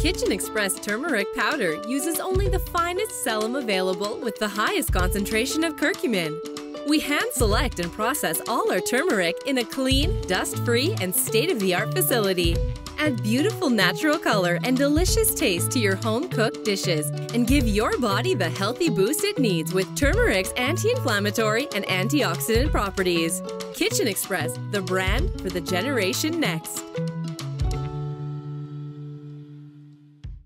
Kitchen Xpress turmeric powder uses only the finest Salem available with the highest concentration of curcumin. We hand select and process all our turmeric in a clean, dust free, and state of the art facility. Add beautiful natural color and delicious taste to your home cooked dishes and give your body the healthy boost it needs with turmeric's anti inflammatory and antioxidant properties. Kitchen Xpress, the brand for the generation next.